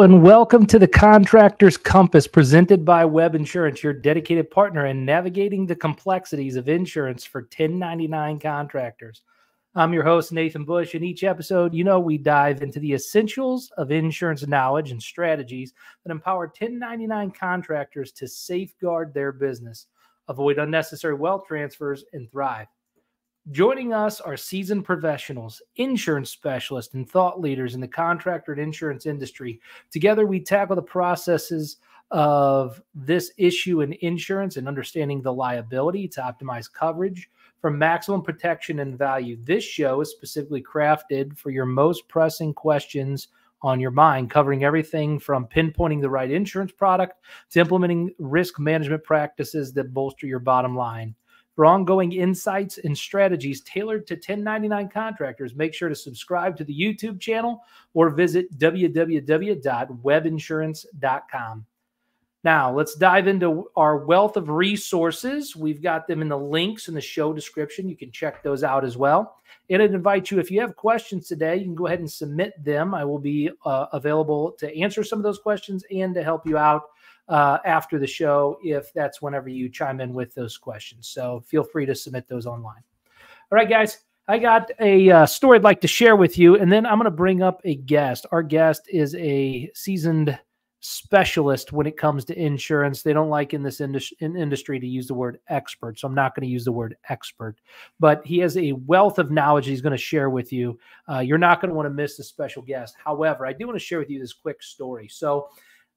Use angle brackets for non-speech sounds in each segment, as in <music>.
And welcome to the Contractor's Compass presented by Webb Insurance, your dedicated partner in navigating the complexities of insurance for 1099 contractors. I'm your host, Nathan Bush. In each episode, you know, we dive into the essentials of insurance knowledge and strategies that empower 1099 contractors to safeguard their business, avoid unnecessary wealth transfers, and thrive. Joining us are seasoned professionals, insurance specialists, and thought leaders in the contractor and insurance industry. Together, we tackle the processes of this issue in insurance and understanding the liability to optimize coverage for maximum protection and value. This show is specifically crafted for your most pressing questions on your mind, covering everything from pinpointing the right insurance product to implementing risk management practices that bolster your bottom line. For ongoing insights and strategies tailored to 1099 contractors, make sure to subscribe to the YouTube channel or visit www.webbinsurance.com. Now, let's dive into our wealth of resources. We've got them in the links in the show description. You can check those out as well. And I'd invite you, if you have questions today, you can go ahead and submit them. I will be uh, available to answer some of those questions and to help you out uh, after the show if that's whenever you chime in with those questions. So feel free to submit those online. All right, guys. I got a uh, story I'd like to share with you, and then I'm going to bring up a guest. Our guest is a seasoned specialist when it comes to insurance. They don't like in this in industry to use the word expert, so I'm not going to use the word expert. But he has a wealth of knowledge he's going to share with you. Uh, you're not going to want to miss the special guest. However, I do want to share with you this quick story. So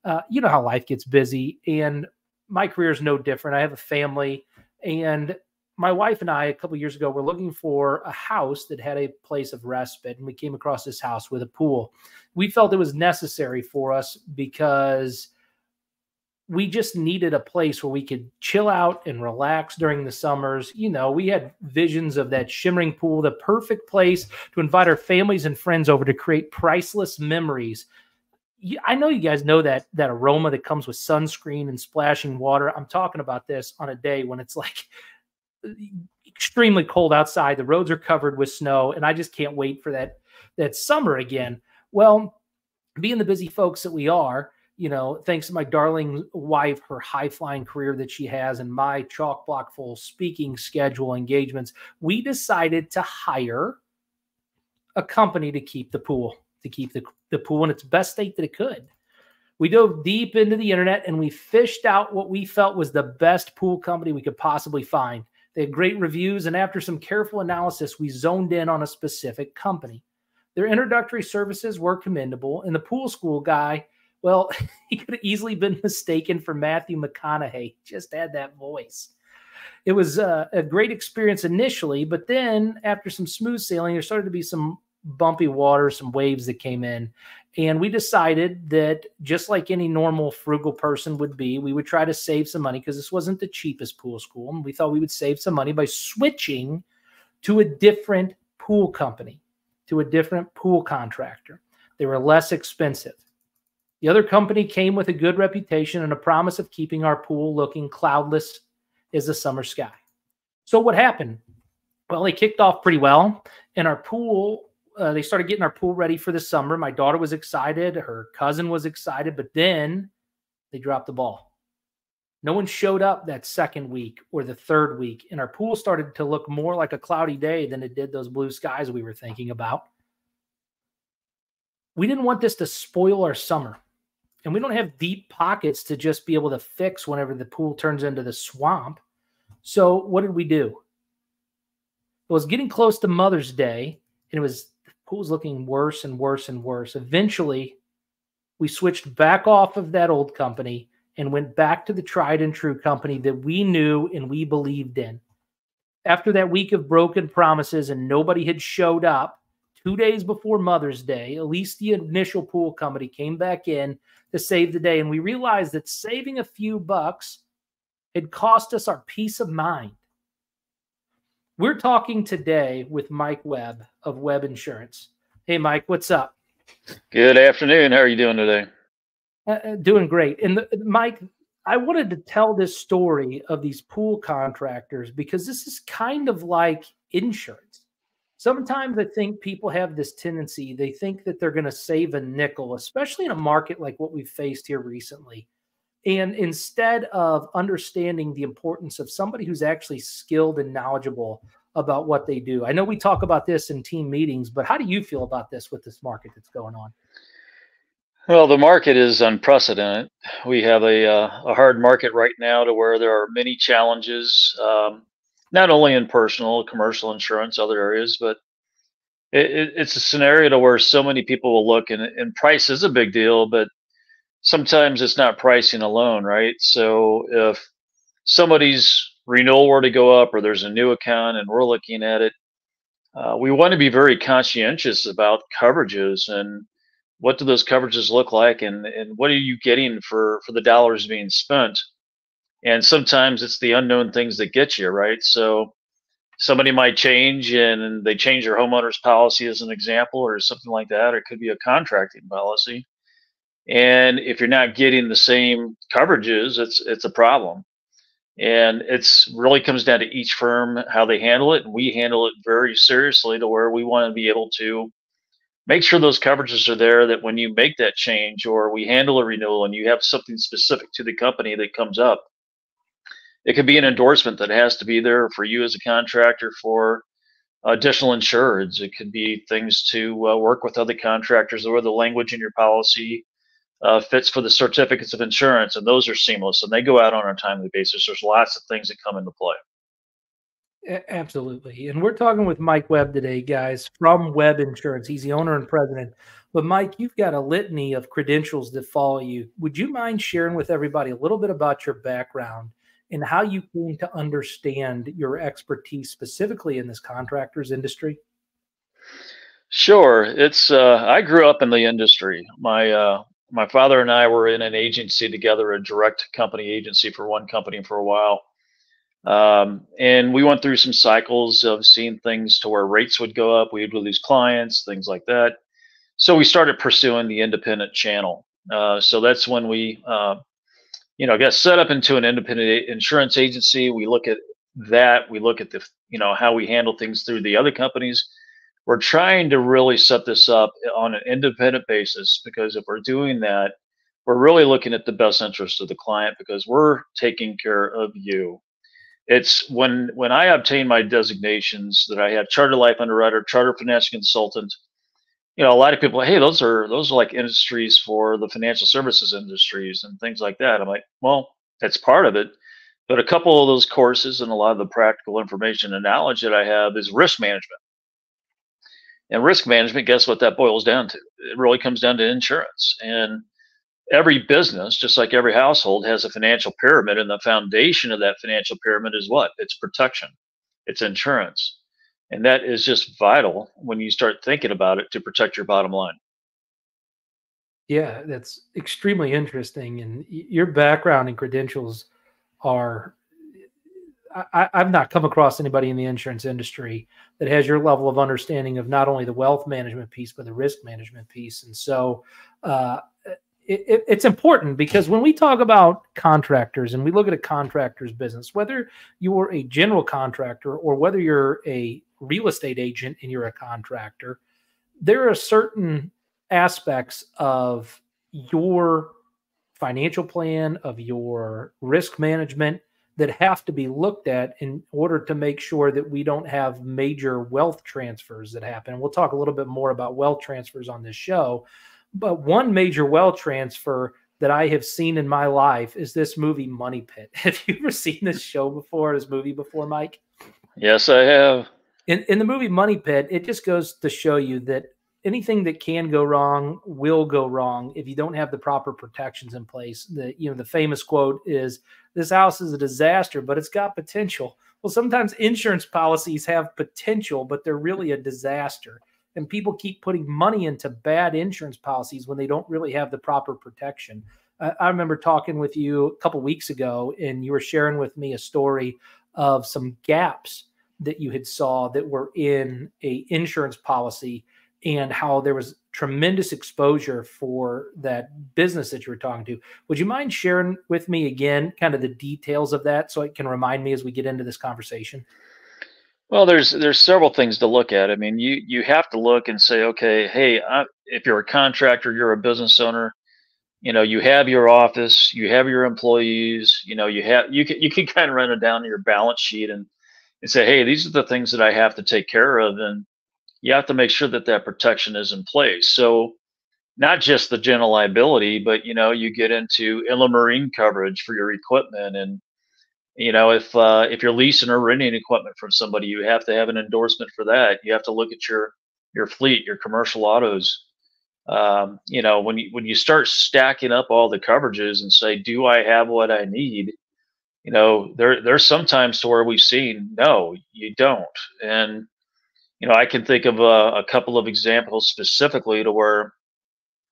uh, you know how life gets busy, and my career is no different. I have a family, and my wife and I, a couple years ago, were looking for a house that had a place of respite, and we came across this house with a pool. We felt it was necessary for us because we just needed a place where we could chill out and relax during the summers. You know, we had visions of that shimmering pool, the perfect place to invite our families and friends over to create priceless memories I know you guys know that that aroma that comes with sunscreen and splashing water. I'm talking about this on a day when it's like uh, extremely cold outside. The roads are covered with snow, and I just can't wait for that that summer again. Well, being the busy folks that we are, you know, thanks to my darling wife, her high flying career that she has, and my chalk block full speaking schedule engagements, we decided to hire a company to keep the pool to keep the, the pool in its best state that it could. We dove deep into the internet and we fished out what we felt was the best pool company we could possibly find. They had great reviews, and after some careful analysis, we zoned in on a specific company. Their introductory services were commendable, and the pool school guy, well, <laughs> he could have easily been mistaken for Matthew McConaughey. Just had that voice. It was uh, a great experience initially, but then after some smooth sailing, there started to be some bumpy water, some waves that came in. And we decided that just like any normal frugal person would be, we would try to save some money because this wasn't the cheapest pool school. And we thought we would save some money by switching to a different pool company, to a different pool contractor. They were less expensive. The other company came with a good reputation and a promise of keeping our pool looking cloudless as the summer sky. So, what happened? Well, they kicked off pretty well, and our pool uh, they started getting our pool ready for the summer. My daughter was excited, her cousin was excited, but then they dropped the ball. No one showed up that second week or the third week, and our pool started to look more like a cloudy day than it did those blue skies we were thinking about. We didn't want this to spoil our summer, and we don't have deep pockets to just be able to fix whenever the pool turns into the swamp. So, what did we do? It was getting close to Mother's Day, and it was pool's looking worse and worse and worse. Eventually, we switched back off of that old company and went back to the tried and true company that we knew and we believed in. After that week of broken promises and nobody had showed up, two days before Mother's Day, at least the initial pool company came back in to save the day. And we realized that saving a few bucks had cost us our peace of mind. We're talking today with Mike Webb of Webb Insurance. Hey, Mike, what's up? Good afternoon. How are you doing today? Uh, uh, doing great. And the, Mike, I wanted to tell this story of these pool contractors because this is kind of like insurance. sometimes I think people have this tendency, they think that they're going to save a nickel, especially in a market like what we've faced here recently. And instead of understanding the importance of somebody who's actually skilled and knowledgeable about what they do, I know we talk about this in team meetings, but how do you feel about this with this market that's going on? Well, the market is unprecedented. We have a, uh, a hard market right now to where there are many challenges, um, not only in personal, commercial insurance, other areas, but it, it, it's a scenario to where so many people will look and, and price is a big deal, but sometimes it's not pricing alone, right? So if somebody's renewal were to go up or there's a new account and we're looking at it, uh, we want to be very conscientious about coverages and what do those coverages look like and, and what are you getting for, for the dollars being spent? And sometimes it's the unknown things that get you, right? So somebody might change and they change their homeowner's policy as an example or something like that. Or it could be a contracting policy. And if you're not getting the same coverages, it's it's a problem. And it's really comes down to each firm how they handle it. And we handle it very seriously to where we want to be able to make sure those coverages are there that when you make that change or we handle a renewal and you have something specific to the company that comes up, it could be an endorsement that has to be there for you as a contractor for additional insureds. It could be things to uh, work with other contractors or the language in your policy uh, fits for the certificates of insurance, and those are seamless and they go out on a timely basis. There's lots of things that come into play. Absolutely. And we're talking with Mike Webb today, guys, from Webb Insurance. He's the owner and president. But, Mike, you've got a litany of credentials that follow you. Would you mind sharing with everybody a little bit about your background and how you came to understand your expertise specifically in this contractors industry? Sure. It's uh, I grew up in the industry. My uh, my father and I were in an agency together, a direct company agency for one company for a while. Um, and we went through some cycles of seeing things to where rates would go up, we would lose clients, things like that. So we started pursuing the independent channel. Uh, so that's when we, uh, you know, got set up into an independent insurance agency. We look at that. We look at the, you know, how we handle things through the other companies we're trying to really set this up on an independent basis because if we're doing that, we're really looking at the best interest of the client because we're taking care of you. It's when when I obtain my designations that I have charter life underwriter, charter financial consultant. You know, a lot of people, hey, those are those are like industries for the financial services industries and things like that. I'm like, well, that's part of it. But a couple of those courses and a lot of the practical information and knowledge that I have is risk management. And risk management, guess what that boils down to? It really comes down to insurance. And every business, just like every household, has a financial pyramid. And the foundation of that financial pyramid is what? It's protection, it's insurance. And that is just vital when you start thinking about it to protect your bottom line. Yeah, that's extremely interesting. And your background and credentials are I, have not come across anybody in the insurance industry that has your level of understanding of not only the wealth management piece but the risk management piece. And so uh, it, it's important because when we talk about contractors and we look at a contractor's business, whether you're a general contractor or whether you're a real estate agent and you're a contractor, there are certain aspects of your financial plan, of your risk management that have to be looked at in order to make sure that we don't have major wealth transfers that happen. We'll talk a little bit more about wealth transfers on this show. But one major wealth transfer that I have seen in my life is this movie Money Pit. <laughs> Have you ever seen this show before, this movie before, Mike? Yes, I have. In, in the movie Money Pit, it just goes to show you that anything that can go wrong will go wrong if you don't have the proper protections in place. The you know the famous quote is this house is a disaster, but it's got potential. Well, sometimes insurance policies have potential, but they're really a disaster. And people keep putting money into bad insurance policies when they don't really have the proper protection. I remember talking with you a couple weeks ago, and you were sharing with me a story of some gaps that you had saw that were in a insurance policy and how there was tremendous exposure for that business that you were talking to. Would you mind sharing with me again kind of the details of that so it can remind me as we get into this conversation? Well, there's there's several things to look at. I mean, you you have to look and say, okay, hey, I, if you're a contractor, you're a business owner, you know, you have your office, you have your employees, you know, you have you can you can <laughs> kind of run it down to your balance sheet and and say, hey, these are the things that I have to take care of, and you have to make sure that that protection is in place. So not just the general liability, but you know, you get into inland marine coverage for your equipment and you know if uh, if you're leasing or renting equipment from somebody you have to have an endorsement for that. You have to look at your your fleet your commercial autos. Um, you know when you when you start stacking up all the coverages and say do i have what i need? You know there there's sometimes to where we've seen no you don't. And you know i can think of a, a couple of examples specifically to where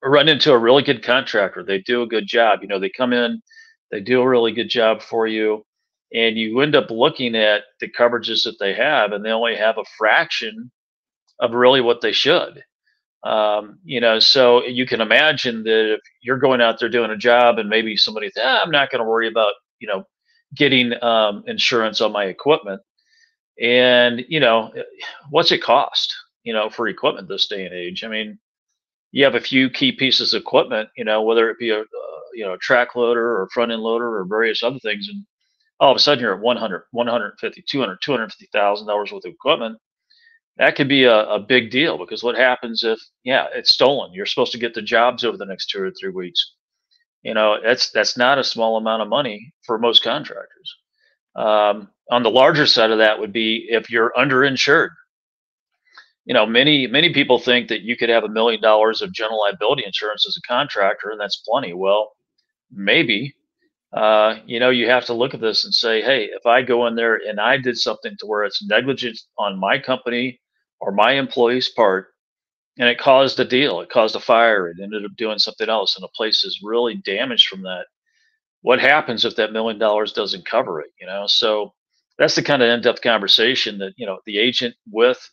I run into a really good contractor. They do a good job. You know they come in they do a really good job for you and you end up looking at the coverages that they have and they only have a fraction of really what they should. Um, you know so you can imagine that if you're going out there doing a job and maybe somebody ah, i'm not going to worry about you know getting um, insurance on my equipment and you know what's it cost you know for equipment this day and age? I mean you have a few key pieces of equipment you know whether it be a uh, you know track loader or front end loader or various other things and all of a sudden you're at 100 150 200 250000 dollars worth of equipment. That could be a, a big deal because what happens if yeah it's stolen? You're supposed to get the jobs over the next two or three weeks. You know that's that's not a small amount of money for most contractors. Um, on the larger side of that would be if you're underinsured you know many many people think that you could have a million dollars of general liability insurance as a contractor and that's plenty well maybe uh, you know, you have to look at this and say, hey, if I go in there and I did something to where it's negligence on my company or my employee's part, and it caused a deal, it caused a fire, it ended up doing something else, and the place is really damaged from that. What happens if that million dollars doesn't cover it? You know, so that's the kind of in-depth conversation that you know the agent with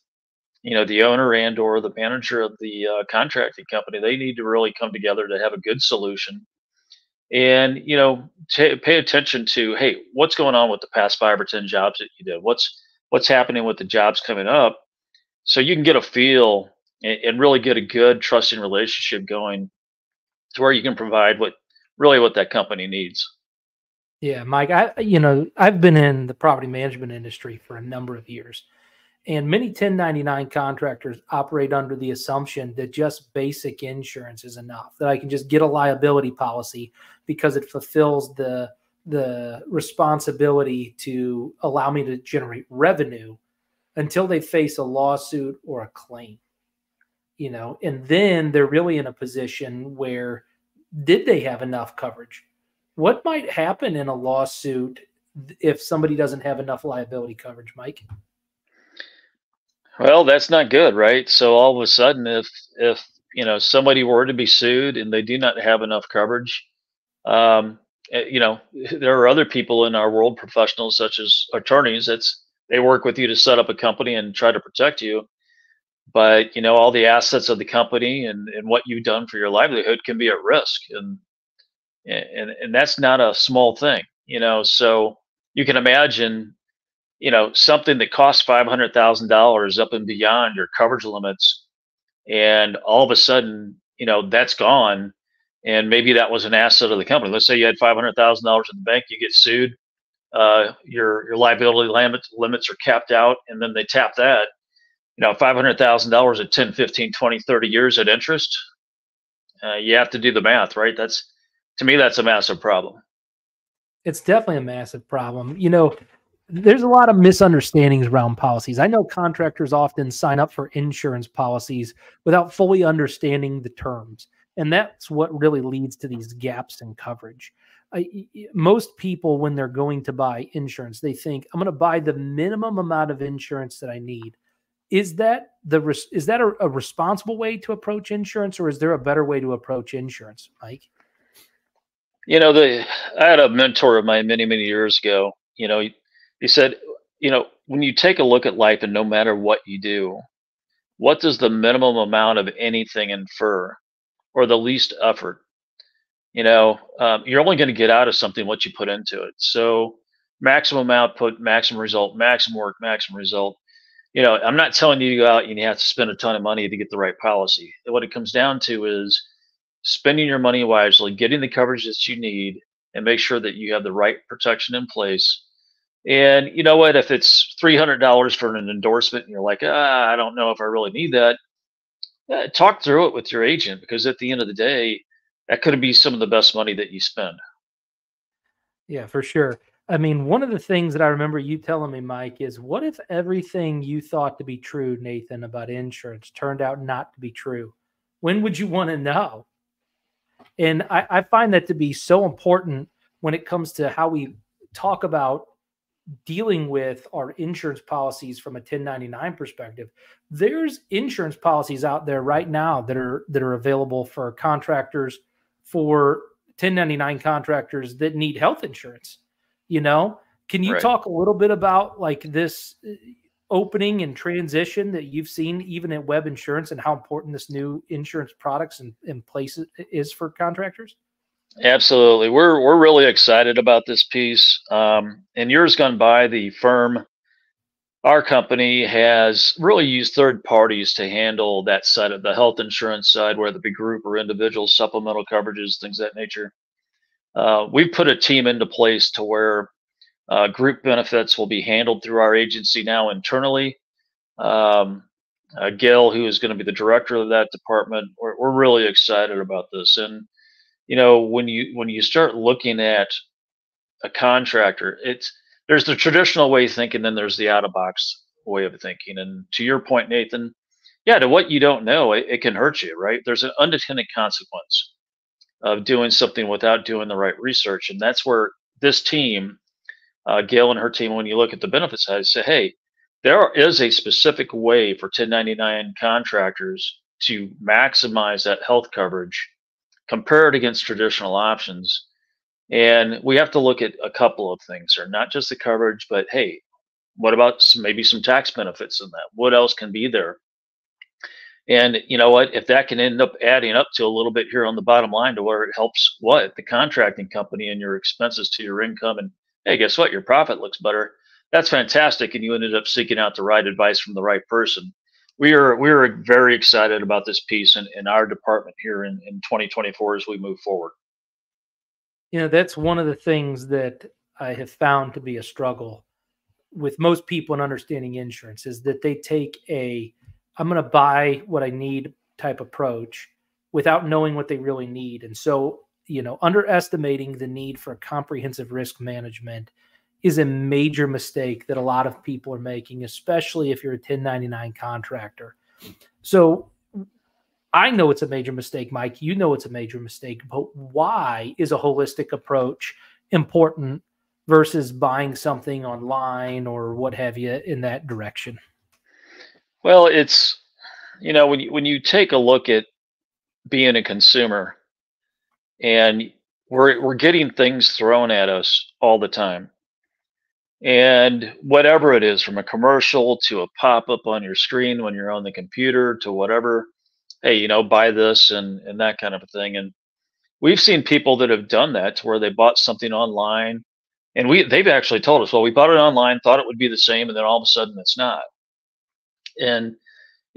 you know the owner and or the manager of the uh, contracting company they need to really come together to have a good solution. And you know t- pay attention to hey what's going on with the past five or ten jobs that you did? What's what's happening with the jobs coming up? So you can get a feel and, and really get a good trusting relationship going to where you can provide what really what that company needs yeah mike i you know i've been in the property management industry for a number of years and many 1099 contractors operate under the assumption that just basic insurance is enough, that I can just get a liability policy because it fulfills the the responsibility to allow me to generate revenue until they face a lawsuit or a claim. You know, and then they're really in a position where did they have enough coverage? What might happen in a lawsuit if somebody doesn't have enough liability coverage, Mike? Well, that's not good, right? So all of a sudden, if if you know somebody were to be sued and they do not have enough coverage, um, eh, you know <laughs> there are other people in our world, professionals such as attorneys. That's they work with you to set up a company and try to protect you. But you know all the assets of the company and and what you've done for your livelihood can be at risk, and and and that's not a small thing, you know. So you can imagine you know something that costs five hundred thousand dollars up and beyond your coverage limits, and all of a sudden you know that's gone, and maybe that was an asset of the company. Let's say you had five hundred thousand dollars in the bank, you get sued, uh, your your liability limit, limits are capped out, and then they tap that. You know, five hundred thousand dollars at 10, 15, 20, 30 years at interest. Uh, you have to do the math, right? That's to me, that's a massive problem. It's definitely a massive problem. You know, there's a lot of misunderstandings around policies. I know contractors often sign up for insurance policies without fully understanding the terms. And that's what really leads to these gaps in coverage. I, most people, when they're going to buy insurance, they think, I'm going to buy the minimum amount of insurance that I need. Is that the is that a, a responsible way to approach insurance, or is there a better way to approach insurance, Mike? You know, the I had a mentor of mine many, many years ago. You know, he said, you know, when you take a look at life and no matter what you do, what does the minimum amount of anything infer or the least effort? You know, um, you're only going to get out of something what you put into it. So maximum output, maximum result, maximum work, maximum result. you know, I'm not telling you to go out and you have to spend a ton of money to get the right policy. What it comes down to is spending your money wisely, getting the coverage that you need, and make sure that you have the right protection in place. And you know what? If it's three hundred dollars for an endorsement, and you're like, ah, I don't know if I really need that. Yeah, talk through it with your agent because at the end of the day, that could be some of the best money that you spend. Yeah, for sure. I mean, one of the things that I remember you telling me, Mike, is what if everything you thought to be true, Nathan, about insurance turned out not to be true? When would you want to know? And I, I find that to be so important when it comes to how we talk about dealing with our insurance policies from a 1099 perspective there's insurance policies out there right now that are that are available for contractors for 1099 contractors that need health insurance you know can you right. talk a little bit about like this opening and transition that you've seen even at Webb insurance and how important this new insurance products and, and place is for contractors? Absolutely. We're we're really excited about this piece. Um, in years gone by the firm our company has really used third parties to handle that side of the health insurance side whether it be group or individual supplemental coverages things that nature. Uh, we've put a team into place to where uh, group benefits will be handled through our agency now internally. Um, uh, Gail, who is going to be the director of that department, we're, we're really excited about this. And you know, when you when you start looking at a contractor, it's there's the traditional way of thinking, then there's the out of box way of thinking. And to your point, Nathan, yeah, to what you don't know, it, it can hurt you, right? There's an unintended consequence of doing something without doing the right research. And that's where this team, uh, Gail and her team, when you look at the benefit side, say, hey, there is a specific way for 1099 contractors to maximize that health coverage compared against traditional options. And we have to look at a couple of things here, not just the coverage, but hey, what about some, maybe some tax benefits in that? What else can be there? And you know what? If that can end up adding up to a little bit here on the bottom line to where it helps what the contracting company and your expenses to your income, and hey, guess what? Your profit looks better. That's fantastic, and you ended up seeking out the right advice from the right person. We are we are very excited about this piece in, in our department here in, in 2024 as we move forward. You know, that's one of the things that I have found to be a struggle with most people in understanding insurance is that they take a I'm going to buy what I need type approach without knowing what they really need. And so, you know, underestimating the need for comprehensive risk management is a major mistake that a lot of people are making, especially if you're a 1099 contractor. So, I know it's a major mistake, Mike. You know it's a major mistake, but why is a holistic approach important versus buying something online or what have you in that direction? Well, it's you know when you, when you take a look at being a consumer, and we're we're getting things thrown at us all the time, and whatever it is, from a commercial to a pop up on your screen when you're on the computer to whatever, hey, you know, buy this and and that kind of a thing, and we've seen people that have done that to where they bought something online and we they've actually told us well we bought it online thought it would be the same and then all of a sudden it's not. And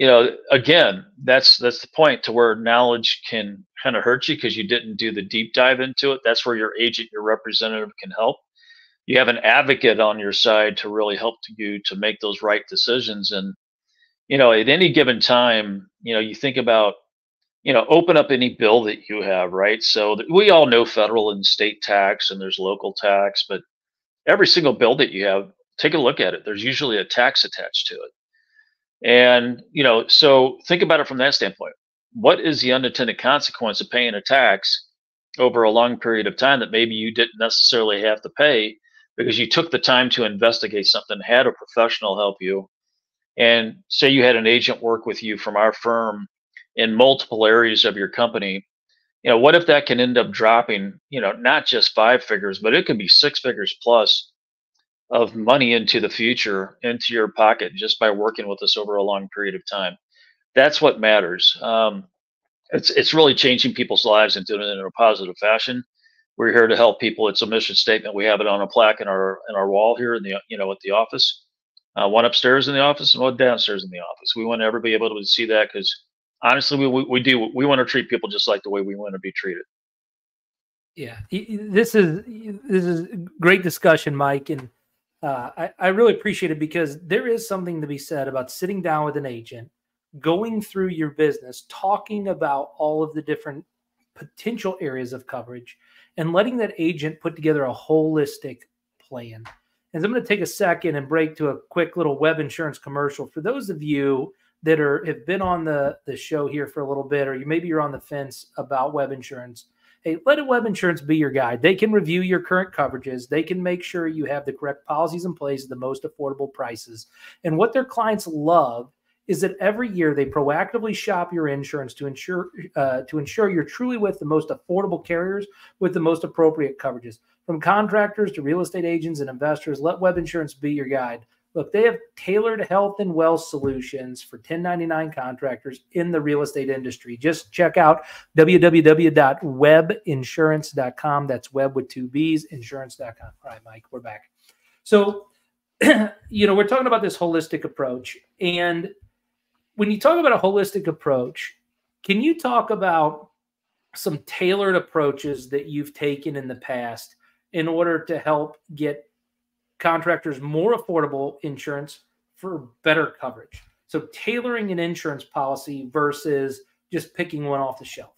you know again that's that's the point to where knowledge can kind of hurt you because you didn't do the deep dive into it. That's where your agent your representative can help. You have an advocate on your side to really help you to make those right decisions. And you know at any given time you know you think about you know open up any bill that you have right? So we all know federal and state tax and there's local tax but every single bill that you have take a look at it. There's usually a tax attached to it and, you know, so think about it from that standpoint. What is the unintended consequence of paying a tax over a long period of time that maybe you didn't necessarily have to pay because you took the time to investigate something, had a professional help you, and say you had an agent work with you from our firm in multiple areas of your company you know what if that can end up dropping you know not just five figures but it could be six figures plus of money into the future into your pocket just by working with us over a long period of time. That's what matters. Um, it's it's really changing people's lives and doing it in a positive fashion. We're here to help people. It's a mission statement. We have it on a plaque in our in our wall here in the you know at the office. uh, one upstairs in the office and one downstairs in the office. We want to everybody be able to see that because honestly, we, we, we do we want to treat people just like the way we want to be treated. Yeah, this is this is great discussion, Mike, and uh, I, I really appreciate it because there is something to be said about sitting down with an agent, going through your business, talking about all of the different potential areas of coverage, and letting that agent put together a holistic plan. And so I'm going to take a second and break to a quick little Webb insurance commercial for those of you that are have been on the the show here for a little bit, or you maybe you're on the fence about Webb insurance. Hey, let a Webb insurance be your guide. They can review your current coverages. They can make sure you have the correct policies in place at the most affordable prices. And what their clients love is that every year they proactively shop your insurance to ensure uh, to ensure you're truly with the most affordable carriers with the most appropriate coverages. From contractors to real estate agents and investors, let Webb Insurance be your guide. Look, they have tailored health and wealth solutions for 1099 contractors in the real estate industry. Just check out www.webbinsurance.com. That's web with two B's, insurance.com. All right, Mike, we're back. So, <clears throat> you know, we're talking about this holistic approach. And when you talk about a holistic approach, can you talk about some tailored approaches that you've taken in the past in order to help get contractors more affordable insurance for better coverage. So tailoring an insurance policy versus just picking one off the shelf.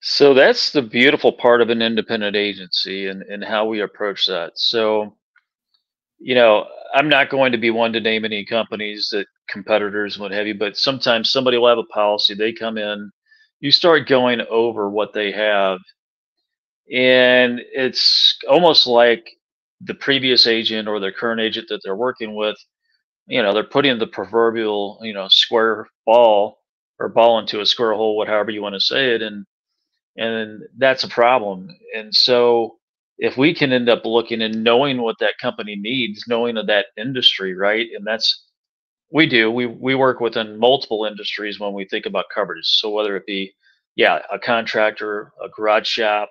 So that's the beautiful part of an independent agency and, and how we approach that. So, you know, I'm not going to be one to name any companies that competitors what have you, but sometimes somebody will have a policy, they come in, you start going over what they have, and it's almost like the previous agent or the current agent that they're working with, you know, they're putting the proverbial, you know, square ball or ball into a square hole, whatever you want to say it, and and that's a problem. And so if we can end up looking and knowing what that company needs, knowing of that industry, right? And that's we do. We we work within multiple industries when we think about coverage. So whether it be, yeah, a contractor, a garage shop,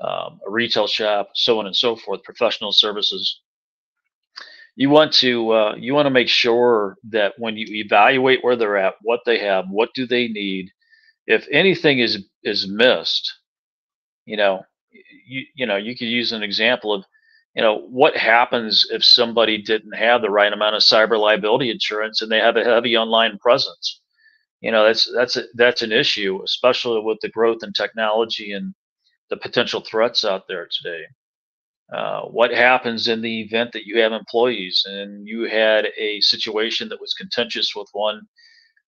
um, a retail shop, so on and so forth, professional services. You want to uh, you want to make sure that when you evaluate where they're at, what they have, what do they need, if anything is is missed, you know, you you know you could use an example of you know what happens if somebody didn't have the right amount of cyber liability insurance and they have a heavy online presence you know that's that's a, that's an issue especially with the growth in technology and the potential threats out there today. Uh, what happens in the event that you have employees and you had a situation that was contentious with one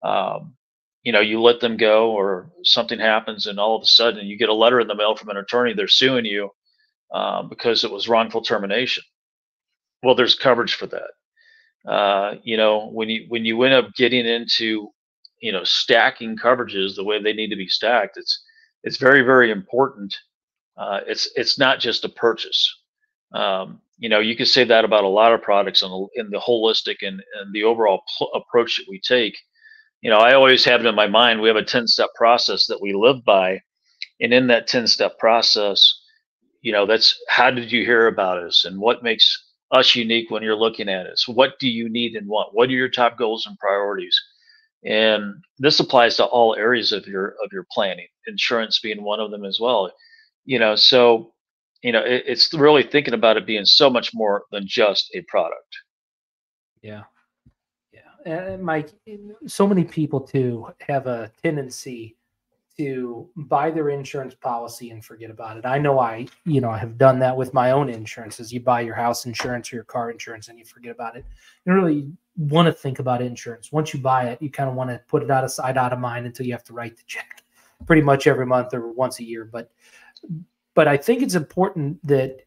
um, you know you let them go or something happens and all of a sudden you get a letter in the mail from an attorney they're suing you uh, because it was wrongful termination well there's coverage for that uh, you know when you when you end up getting into you know stacking coverages the way they need to be stacked it's it's very very important uh, it's it's not just a purchase. Um, you know, you can say that about a lot of products in the, in the holistic and, and the overall pl- approach that we take. You know, I always have it in my mind. We have a 10 step process that we live by. And in that 10 step process, you know, that's how did you hear about us and what makes us unique when you're looking at us? What do you need and want? What are your top goals and priorities? And this applies to all areas of your of your planning, insurance being one of them as well you know so you know it, it's really thinking about it being so much more than just a product. Yeah. Yeah. And mike so many people too have a tendency to buy their insurance policy and forget about it. I know i you know i have done that with my own insurances. You buy your house insurance or your car insurance and you forget about it. You really want to think about insurance. Once you buy it you kind of want to put it out of sight out of mind until you have to write the check <laughs> pretty much every month or once a year. But but I think it's important that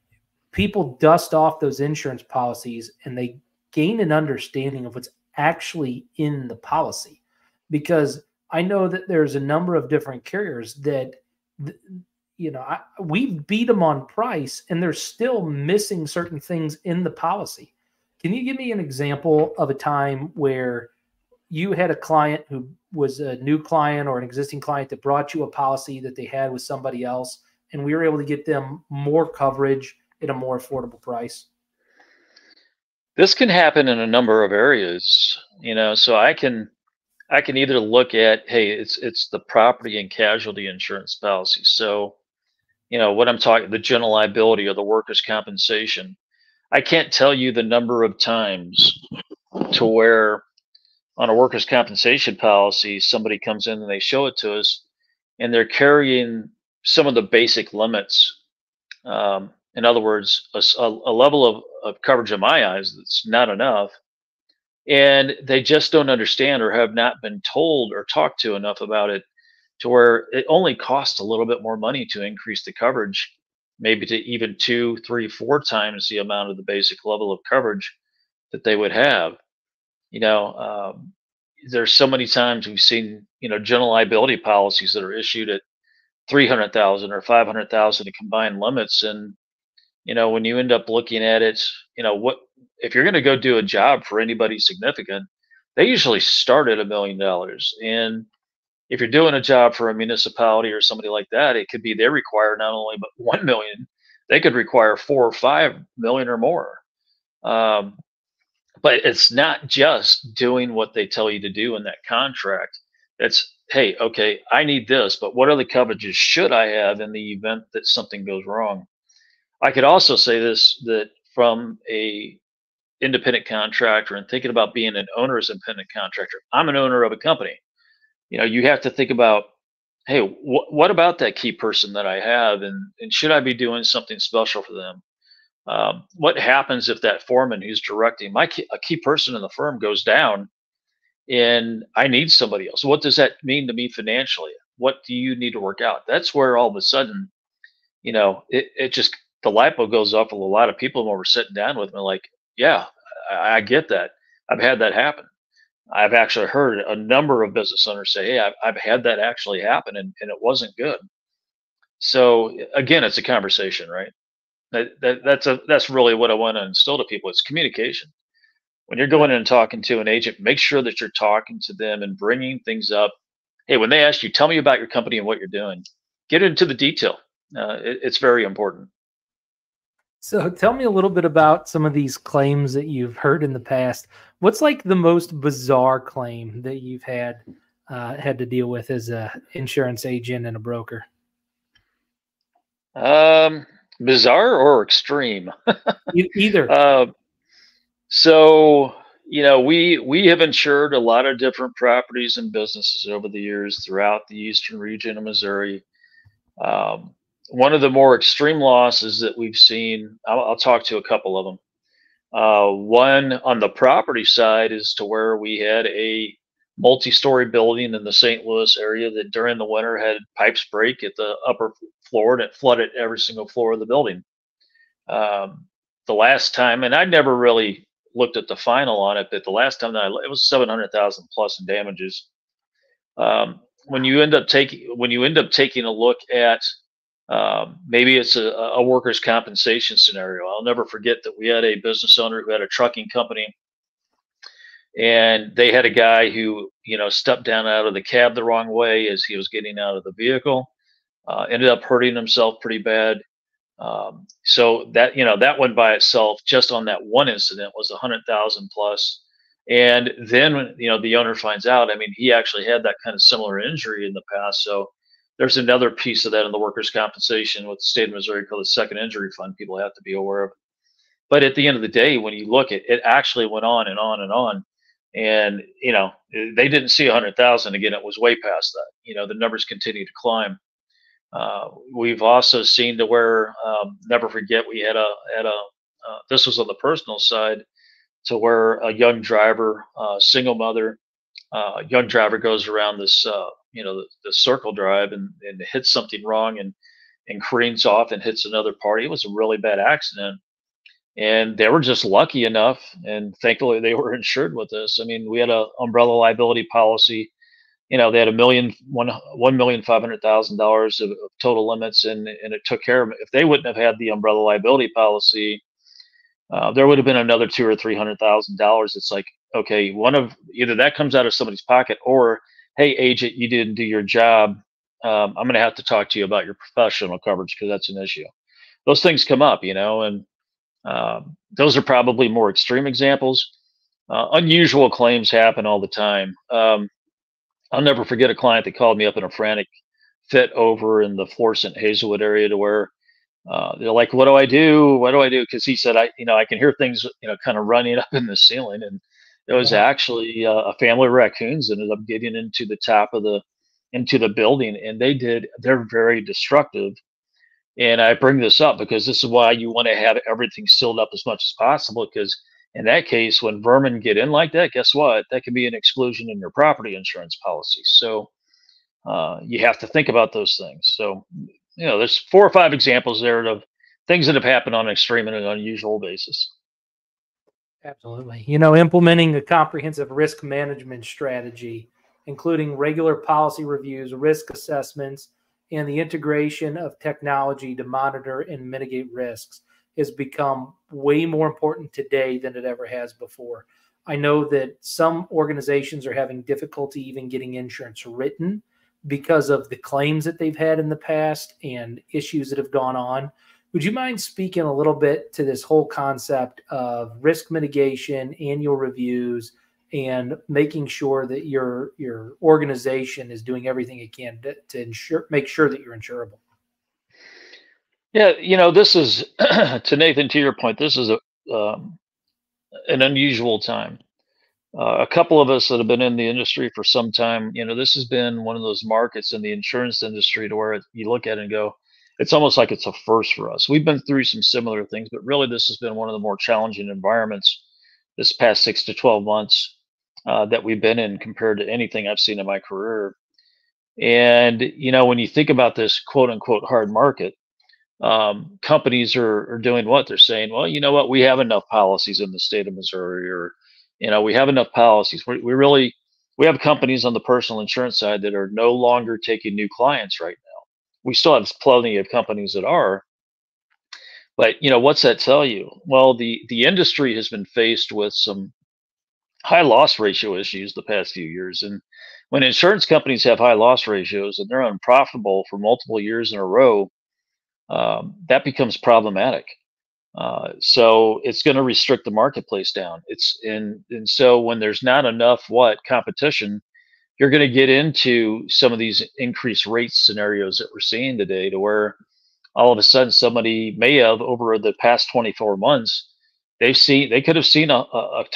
people dust off those insurance policies and they gain an understanding of what's actually in the policy. Because I know that there's a number of different carriers that, you know, I, we beat them on price and they're still missing certain things in the policy. Can you give me an example of a time where you had a client who was a new client or an existing client that brought you a policy that they had with somebody else and we were able to get them more coverage at a more affordable price. this can happen in a number of areas, you know. So I can I can either look at hey, it's it's the property and casualty insurance policy. So, you know, what I'm talking the general liability or the workers' compensation. I can't tell you the number of times to where on a workers' compensation policy, somebody comes in and they show it to us, and they're carrying some of the basic limits. Um, in other words, a, a level of, of coverage in my eyes that's not enough. And they just don't understand or have not been told or talked to enough about it to where it only costs a little bit more money to increase the coverage, maybe to even two, three, four times the amount of the basic level of coverage that they would have. You know, um, there's so many times we've seen, you know, general liability policies that are issued at 300,000 or 500,000 in combined limits. And, you know, when you end up looking at it, you know, what, if you're going to go do a job for anybody significant, they usually start at a million dollars. And if you're doing a job for a municipality or somebody like that, it could be they require not only but 1 million, they could require four or 5 million or more. Um, but it's not just doing what they tell you to do in that contract. It's hey, okay, I need this, but what other coverages should I have in the event that something goes wrong? I could also say this that from a independent contractor and thinking about being an owner as independent contractor, I'm an owner of a company. You know, you have to think about, hey, wh- what about that key person that I have, and and should I be doing something special for them? Um, what happens if that foreman who's directing my key, a key person in the firm goes down and I need somebody else. What does that mean to me financially? What do you need to work out? That's where all of a sudden, you know, it, it just the lipo goes off with a lot of people when we're sitting down with me, like, yeah, I, I get that. I've had that happen. I've actually heard a number of business owners say, Hey, I've, I've had that actually happen and, and it wasn't good. So again, it's a conversation, right? That, that, that's a that's really what I want to instill to people. It's communication when you're going in and talking to an agent, make sure that you're talking to them and bringing things up. Hey, when they ask you, tell me about your company and what you're doing. Get into the detail. Uh, it, it's very important. So, tell me a little bit about some of these claims that you've heard in the past. What's like the most bizarre claim that you've had uh, had to deal with as a insurance agent and a broker? Um, bizarre or extreme? <laughs> Either. Uh, so, you know, we we have insured a lot of different properties and businesses over the years throughout the eastern region of Missouri. Um, one of the more extreme losses that we've seen, I'll, I'll talk to a couple of them. Uh, one on the property side is to where we had a multi-story building in the St. Louis area that during the winter had pipes break at the upper floor and it flooded every single floor of the building. Um, the last time, and I'd never really looked at the final on it, but the last time that I, it was 700,000 plus in damages. Um, when you end up taking, when you end up taking a look at, um, maybe it's a, a workers' compensation scenario. I'll never forget that we had a business owner who had a trucking company, and they had a guy who, you know, stepped down out of the cab the wrong way as he was getting out of the vehicle. Uh, ended up hurting himself pretty bad. Um, so that you know that one by itself, just on that one incident, was a hundred thousand plus. And then you know the owner finds out. I mean, he actually had that kind of similar injury in the past. So there's another piece of that in the workers' compensation with the state of Missouri called the second injury fund. People have to be aware of. But at the end of the day, when you look at it, actually went on and on and on. And you know they didn't see a hundred thousand again. It was way past that. You know the numbers continue to climb. Uh, we've also seen to where um, never forget we had a had a uh, this was on the personal side to where a young driver, uh, single mother, uh, young driver goes around this uh, you know the, the, circle drive and, and hits something wrong and and careens off and hits another party. It was a really bad accident. And they were just lucky enough, and thankfully they were <laughs> insured with this. I mean, we had a umbrella liability policy you know, they had a million, one, one million five hundred thousand dollars of, of total limits, and and it took care of it. If they wouldn't have had the umbrella liability policy, uh, there would have been another two or three hundred thousand dollars. It's like, okay, one of either that comes out of somebody's pocket, or hey, agent, you didn't do your job. Um, I'm going to have to talk to you about your professional coverage because that's an issue. Those things come up, you know, and um, those are probably more extreme examples. Uh, unusual claims happen all the time. Um, I'll never forget a client that called me up in a frantic fit over in the Florissant Hazelwood area to where uh, they're like, "What do I do? What do I do?" Because he said, "I, you know, I can hear things, you know, kind of running <laughs> up in the ceiling," and it was actually uh, a family of raccoons ended up getting into the top of the into the building, and they did. They're very destructive. And I bring this up because this is why you want to have everything sealed up as much as possible. Because in that case, when vermin get in like that, guess what? That can be an exclusion in your property insurance policy. So uh, you have to think about those things. So you know, there's four or five examples there of things that have happened on an extreme and an unusual basis. Absolutely. You know, implementing a comprehensive risk management strategy, including regular policy reviews, risk assessments, and the integration of technology to monitor and mitigate risks has become way more important today than it ever has before. I know that some organizations are having difficulty even getting insurance written because of the claims that they've had in the past and issues that have gone on. Would you mind speaking a little bit to this whole concept of risk mitigation, annual reviews, and making sure that your your organization is doing everything it can to, to ensure make sure that you're insurable? Yeah, you know, this is <clears throat> to Nathan. To your point, this is a um, an unusual time uh, a couple of us that have been in the industry for some time, you know, this has been one of those markets in the insurance industry to where you look at it and go, it's almost like it's a first for us. We've been through some similar things, but really this has been one of the more challenging environments this past six to 12 months uh, that we've been in compared to anything I've seen in my career. And, you know, when you think about this quote unquote hard market, um, companies are, are doing what? They're saying, well, you know what? We have enough policies in the state of Missouri or you know we have enough policies. We, we really we have companies on the personal insurance side that are no longer taking new clients right now. We still have plenty of companies that are. But you know what's that tell you? Well the the industry has been faced with some high loss ratio issues the past few years. And when insurance companies have high loss ratios and they're unprofitable for multiple years in a row um, that becomes problematic uh, so it's going to restrict the marketplace down. It's and and so when there's not enough what competition, you're going to get into some of these increased rate scenarios that we're seeing today, to where all of a sudden somebody may have over the past 24 months, they've seen they could have seen a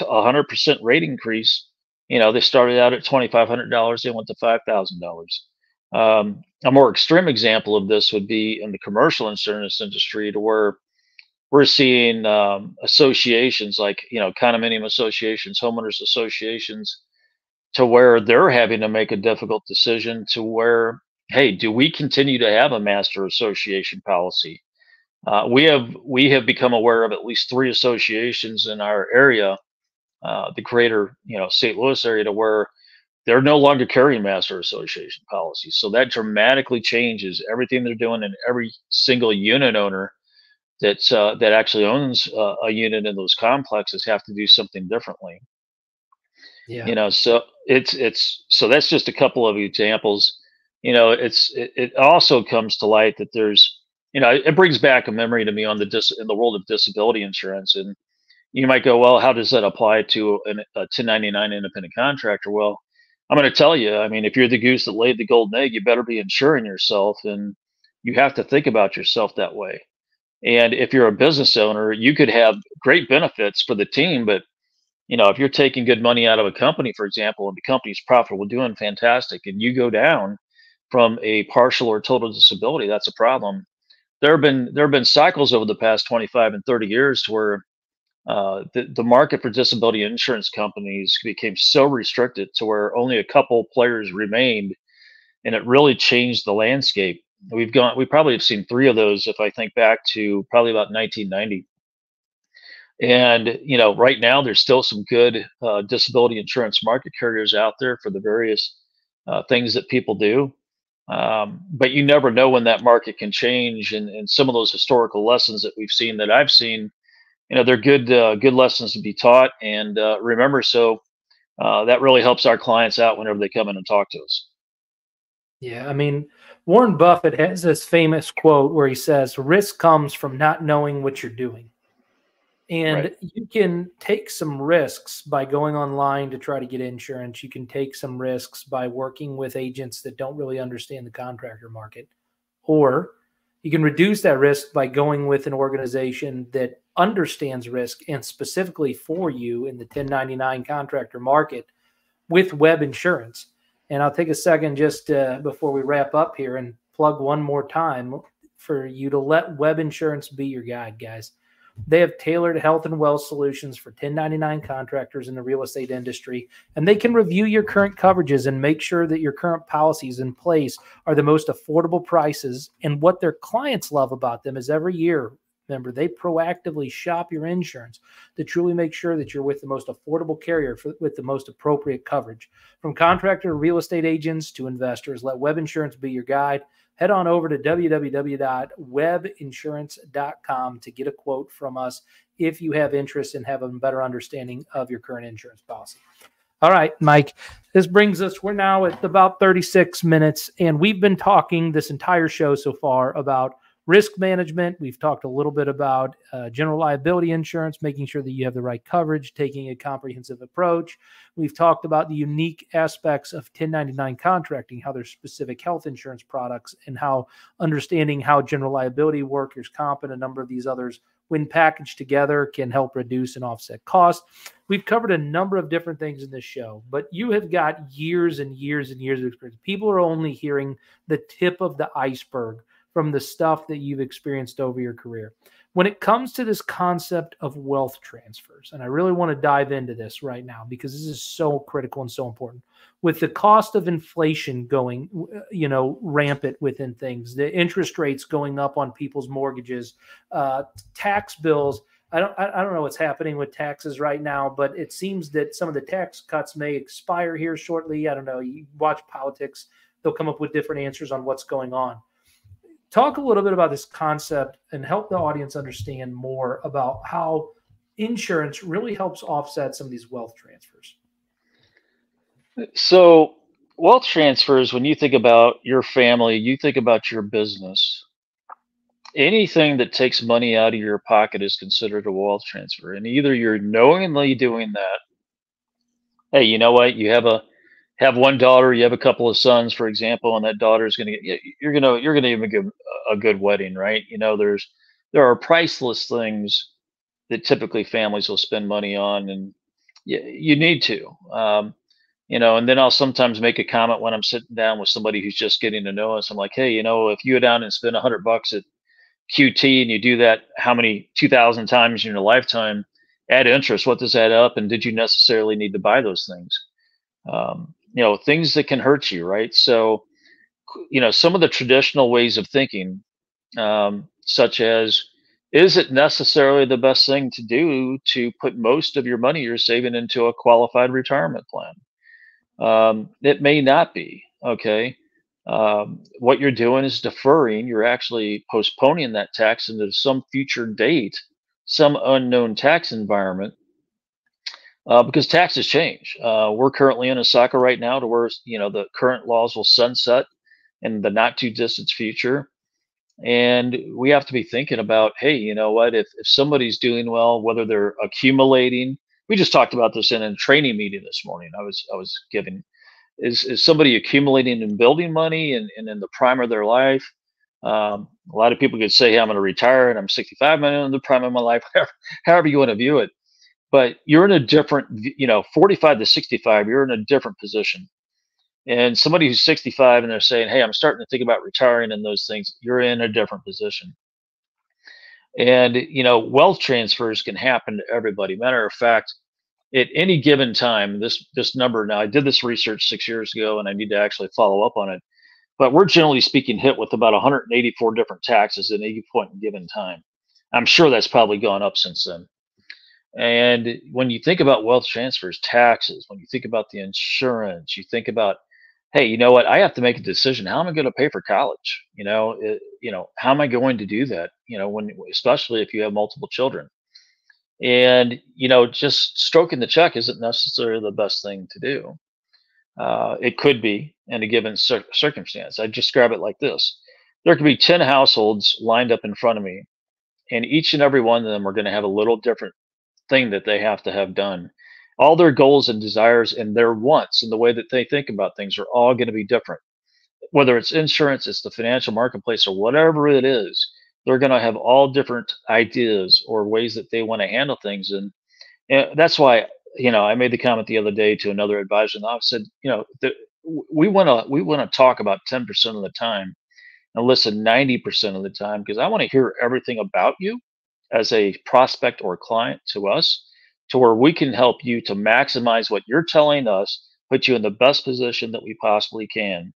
a hundred percent rate increase. You know, they started out at twenty five hundred dollars, they went to five thousand dollars. Um, a more extreme example of this would be in the commercial insurance industry, to where we're seeing um, associations like you know condominium associations homeowners associations to where they're having to make a difficult decision to where hey do we continue to have a master association policy? Uh, we have we have become aware of at least three associations in our area uh, the greater you know st louis area to where they're no longer carrying master association policies so that dramatically changes everything they're doing and every single unit owner that uh, that actually owns uh, a unit in those complexes have to do something differently. Yeah. You know, so it's it's so that's just a couple of examples. You know, it's it, it also comes to light that there's you know it brings back a memory to me on the dis in the world of disability insurance and you might go well how does that apply to an, a 1099 independent contractor well i'm going to tell you i mean if you're the goose that laid the golden egg you better be insuring yourself and you have to think about yourself that way and if you're a business owner, you could have great benefits for the team, but you know, if you're taking good money out of a company, for example, and the company's profitable, doing fantastic, and you go down from a partial or total disability, that's a problem. There have been there have been cycles over the past 25 and 30 years where uh, the, the market for disability insurance companies became so restricted to where only a couple players remained, and it really changed the landscape. We've gone we probably have seen three of those if i think back to probably about 1990 and you know right now there's still some good uh, disability insurance market carriers out there for the various uh, things that people do. Um, but you never know when that market can change and, and some of those historical lessons that we've seen that i've seen you know they're good uh, good lessons to be taught and uh, remember so uh, that really helps our clients out whenever they come in and talk to us yeah i mean Warren Buffett has this famous quote where he says, Risk comes from not knowing what you're doing. And right. you can take some risks by going online to try to get insurance. You can take some risks by working with agents that don't really understand the contractor market. Or you can reduce that risk by going with an organization that understands risk and specifically for you in the 1099 contractor market with Webb insurance. And I'll take a second just uh, before we wrap up here and plug one more time for you to let Webb insurance be your guide, guys. They have tailored health and wealth solutions for 1099 contractors in the real estate industry, and they can review your current coverages and make sure that your current policies in place are the most affordable prices. And what their clients love about them is every year, remember, they proactively shop your insurance to truly make sure that you're with the most affordable carrier for, with the most appropriate coverage. From contractor real estate agents to investors, let Webb Insurance be your guide head on over to www.webbinsurance.com to get a quote from us if you have interest and have a better understanding of your current insurance policy. All right, Mike, this brings us, we're now at about 36 minutes, and we've been talking this entire show so far about risk management. We've talked a little bit about uh, general liability insurance, making sure that you have the right coverage, taking a comprehensive approach. We've talked about the unique aspects of 1099 contracting, how there's specific health insurance products, and how understanding how general liability, workers' comp, and a number of these others, when packaged together, can help reduce and offset costs. We've covered a number of different things in this show, but you have got years and years and years of experience. People are only hearing the tip of the iceberg from the stuff that you've experienced over your career. When it comes to this concept of wealth transfers, and I really want to dive into this right now because this is so critical and so important. With the cost of inflation going, you know, rampant within things, the interest rates going up on people's mortgages, uh, tax bills. I don't, I don't know what's happening with taxes right now, but it seems that some of the tax cuts may expire here shortly. I don't know. You watch politics; they'll come up with different answers on what's going on talk a little bit about this concept and help the audience understand more about how insurance really helps offset some of these wealth transfers. So, wealth transfers, when you think about your family, you think about your business. Anything that takes money out of your pocket is considered a wealth transfer. And either you're knowingly doing that, hey, you know what, you have a have one daughter, you have a couple of sons, for example, and that daughter is going to get you're going to you're going to even give a good wedding, right? You know, there's there are priceless things that typically families will spend money on, and you, you need to, um, you know. And then I'll sometimes make a comment when I'm sitting down with somebody who's just getting to know us. I'm like, hey, you know, if you go down and spend a hundred bucks at QT and you do that how many two thousand times in your lifetime, add interest, what does that up? And did you necessarily need to buy those things? Um, you know things that can hurt you right? So you know some of the traditional ways of thinking um, such as is it necessarily the best thing to do to put most of your money you're saving into a qualified retirement plan? Um, it may not be okay? Um, what you're doing is deferring you're actually postponing that tax into some future date some unknown tax environment uh, because taxes change. Uh, we're currently in a cycle right now to where you know the current laws will sunset in the not too distant future, and we have to be thinking about, hey, you know what? If if somebody's doing well, whether they're accumulating, we just talked about this in a training meeting this morning. I was I was giving, is is somebody accumulating and building money and, and in the prime of their life? Um, a lot of people could say, hey, I'm going to retire and I'm 65, I'm in the prime of my life, <laughs> however you want to view it but you're in a different you know 45 to 65 you're in a different position. And somebody who's 65 and they're saying hey i'm starting to think about retiring and those things you're in a different position. And you know wealth transfers can happen to everybody. Matter of fact at any given time this this number now i did this research six years ago and i need to actually follow up on it but we're generally speaking hit with about 184 different taxes at any point in given time. I'm sure that's probably gone up since then and when you think about wealth transfers, taxes, when you think about the insurance, you think about, hey, you know what? I have to make a decision. How am I going to pay for college? You know, it, you know, how am I going to do that? You know, when especially if you have multiple children, and you know, just stroking the check isn't necessarily the best thing to do. Uh, it could be in a given cir- circumstance. I describe it like this: there could be ten households lined up in front of me and each and every one of them are going to have a little different thing that they have to have done. All their goals and desires and their wants and the way that they think about things are all going to be different. Whether it's insurance, it's the financial marketplace, or whatever it is, they're going to have all different ideas or ways that they want to handle things. And, and that's why, you know, I made the comment the other day to another advisor in the office said, you know, the, we want to we want to talk about 10% of the time and listen 90% of the time because I want to hear everything about you as a prospect or client to us to where we can help you to maximize what you're telling us, put you in the best position that we possibly can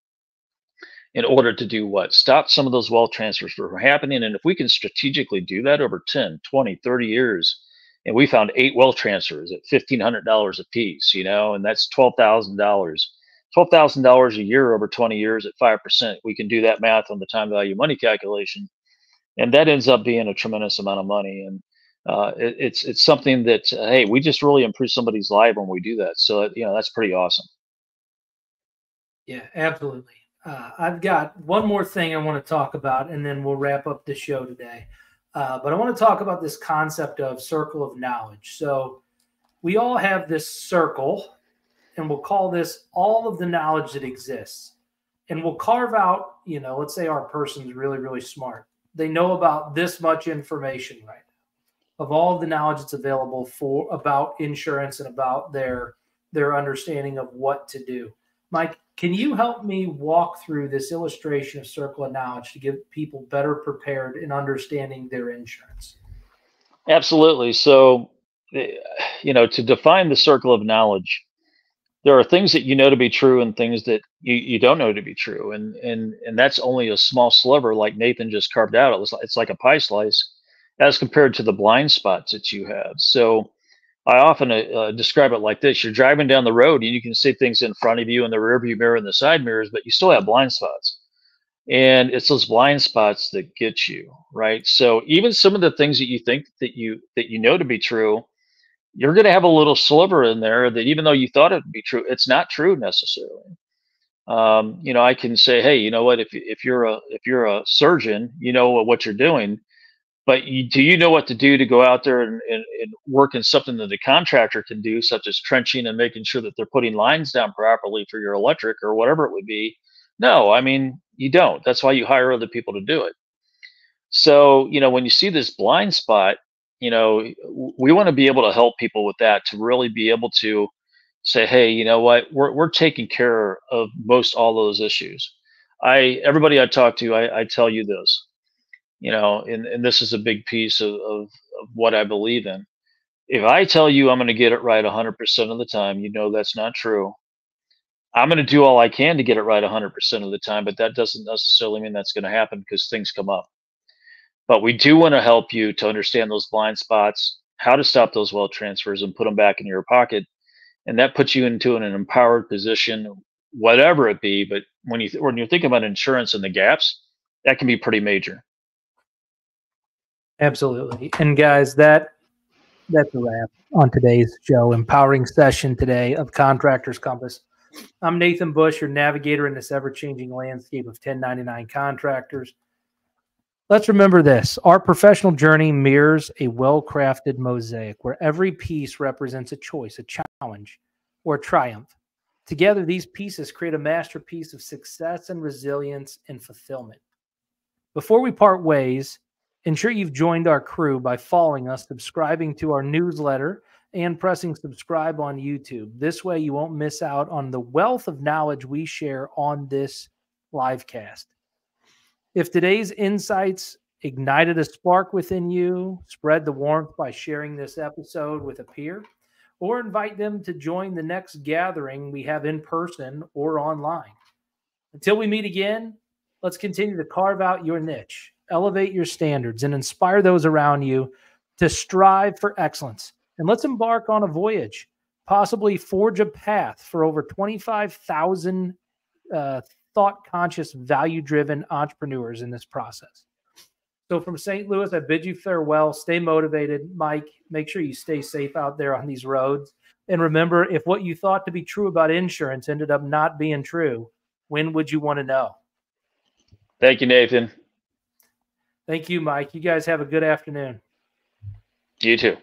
in order to do what? Stop some of those wealth transfers from happening. And if we can strategically do that over 10, 20, 30 years, and we found eight wealth transfers at $1,500 a piece, you know, and that's $12,000 $12,000 a year over 20 years at 5%. We can do that math on the time value money calculation. And that ends up being a tremendous amount of money. And uh, it, it's it's something that, uh, hey, we just really improve somebody's life when we do that. So, you know, that's pretty awesome. Yeah, absolutely. Uh, I've got one more thing I want to talk about, and then we'll wrap up the show today. Uh, but I want to talk about this concept of circle of knowledge. So we all have this circle and we'll call this all of the knowledge that exists. And we'll carve out, you know, let's say our person's really, really smart. They know about this much information right now of all the knowledge that's available for about insurance and about their their understanding of what to do. Mike, can you help me walk through this illustration of circle of knowledge to give people better prepared in understanding their insurance? Absolutely. So, eh, you know, to define the circle of knowledge, there are things that you know to be true and things that you, you don't know to be true. And and and that's only a small sliver like nathan just carved out. It was it's like a pie slice as compared to the blind spots that you have. So i often uh, uh, describe it like this. You're driving down the road and you can see things in front of you in the rearview mirror and the side mirrors but you still have blind spots. And it's those blind spots that get you right? So even some of the things that you think that you that you know to be true you're going to have a little sliver in there that even though you thought it would be true, it's not true necessarily. Um, you know, I can say, hey, you know what? If if you're a if you're a surgeon, you know what you're doing, but you, do you know what to do to go out there and, and, and work in something that the contractor can do, such as trenching and making sure that they're putting lines down properly for your electric or whatever it would be? No, I mean you don't. That's why you hire other people to do it. So you know when you see this blind spot, you know, we want to be able to help people with that to really be able to say, hey, you know what, we're, we're taking care of most all those issues. I everybody I talk to, I, I tell you this, you know, and, and this is a big piece of, of, of what I believe in. If I tell you I'm going to get it right 100% of the time, you know that's not true. I'm going to do all I can to get it right 100% of the time, but that doesn't necessarily mean that's going to happen because things come up. But we do want to help you to understand those blind spots, how to stop those wealth transfers and put them back in your pocket. And that puts you into an empowered position, whatever it be. But when you when you're thinking about insurance and the gaps, that can be pretty major. Absolutely. And guys, that that's a wrap on today's show. Empowering session today of Contractors Compass. I'm Nathan Bush, your navigator in this ever-changing landscape of 1099 contractors. Let's remember this our professional journey mirrors a well crafted mosaic where every piece represents a choice, a challenge, or a triumph. Together, these pieces create a masterpiece of success and resilience and fulfillment. Before we part ways, ensure you've joined our crew by following us, subscribing to our newsletter, and pressing subscribe on YouTube. This way, you won't miss out on the wealth of knowledge we share on this live cast. If today's insights ignited a spark within you, spread the warmth by sharing this episode with a peer, or invite them to join the next gathering we have in person or online. Until we meet again, let's continue to carve out your niche, elevate your standards, and inspire those around you to strive for excellence. And let's embark on a voyage, possibly forge a path for over 25,000 uh, thought conscious, value driven entrepreneurs in this process. So, from St. Louis, I bid you farewell. Stay motivated. Mike, make sure you stay safe out there on these roads. And remember, if what you thought to be true about insurance ended up not being true, when would you want to know? Thank you, Nathan. Thank you, Mike. You guys have a good afternoon. You too.